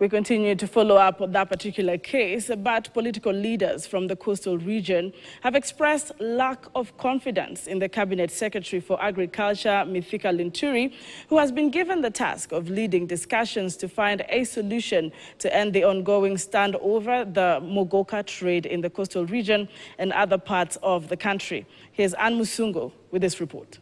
We continue to follow up on that particular case, but political leaders from the coastal region have expressed lack of confidence in the Cabinet Secretary for Agriculture, Mithika Linturi, who has been given the task of leading discussions to find a solution to end the ongoing standover the Mogoka trade in the coastal region and other parts of the country. Here's Anne Musungo with this report.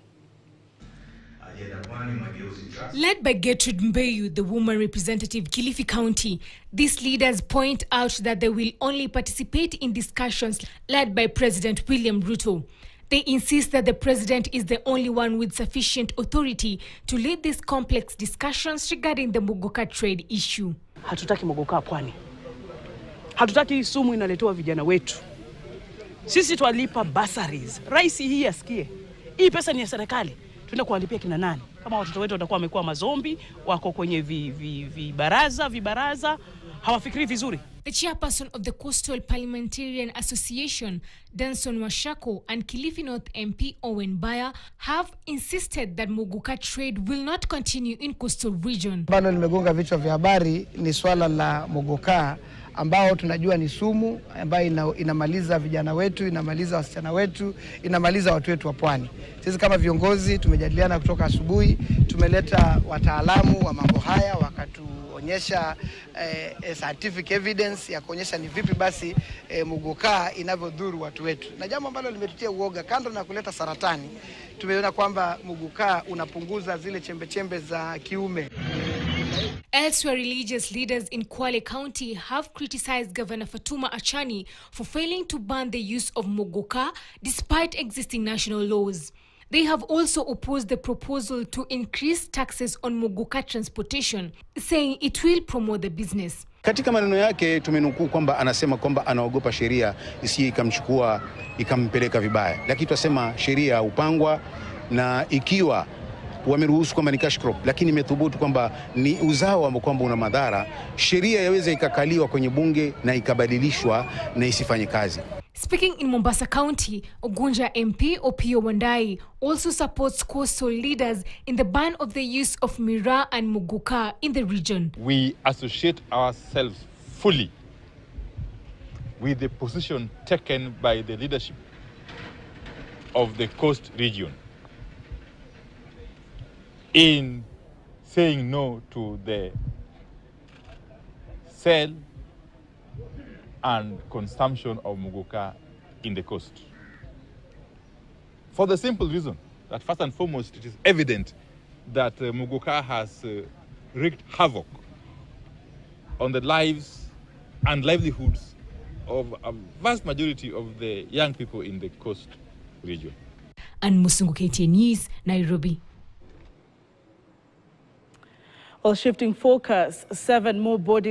Led by Gertrude Mbeyu, the woman representative Kilifi County, these leaders point out that they will only participate in discussions led by President William Ruto. They insist that the president is the only one with sufficient authority to lead these complex discussions regarding the Mogoka trade issue. Hatutaki mogoka pwani, hatutaki sumu inaletewa vijana wetu. Sisi twalipa bursaries. Rais hii asikie, hii pesa ni ya serikali, tuenda kuwalipia kina nani? Kama watoto wetu watakuwa wamekuwa mazombi, wako kwenye vibaraza vi, vi vibaraza, hawafikiri vizuri. The chairperson of the Coastal Parliamentarian Association, Danson Washako, and Kilifi North MP Owen Baya have insisted that Muguka trade will not continue in coastal region. Bado limegonga vichwa vya habari ni swala la mogoka ambao tunajua ni sumu ambayo ina, inamaliza vijana wetu, inamaliza wasichana wetu, inamaliza watu wetu wa pwani. Sisi kama viongozi tumejadiliana kutoka asubuhi, tumeleta wataalamu wa mambo haya wakatuonyesha eh, scientific evidence ya kuonyesha ni vipi basi eh, mugukaa inavyodhuru watu wetu, na jambo ambalo limetutia uoga, kando na kuleta saratani, tumeona kwamba mugukaa unapunguza zile chembechembe -chembe za kiume. Elsewhere, religious leaders in Kwale County have criticized Governor Fatuma Achani for failing to ban the use of mogoka despite existing national laws. They have also opposed the proposal to increase taxes on mogoka transportation, saying it will promote the business. Katika maneno yake tumenukuu kwamba anasema kwamba anaogopa sheria isiye ikamchukua ikampeleka vibaya, lakini tunasema sheria hupangwa na ikiwa wameruhusu kwamba ni cash crop, lakini imethubutu kwamba ni uzao ambao kwamba una madhara, sheria yaweza ikakaliwa kwenye bunge na ikabadilishwa na isifanye kazi. Speaking in Mombasa County, Ogunja MP Opio Wandai also supports coastal leaders in the ban of the use of Mira and Muguka in the region. We associate ourselves fully with the position taken by the leadership of the coast region in saying no to the sale and consumption of muguka in the coast. For the simple reason that first and foremost it is evident that uh, muguka has uh, wreaked havoc on the lives and livelihoods of a vast majority of the young people in the coast region. And Musungu KTN News, Nairobi. Well, shifting focus, seven more bodies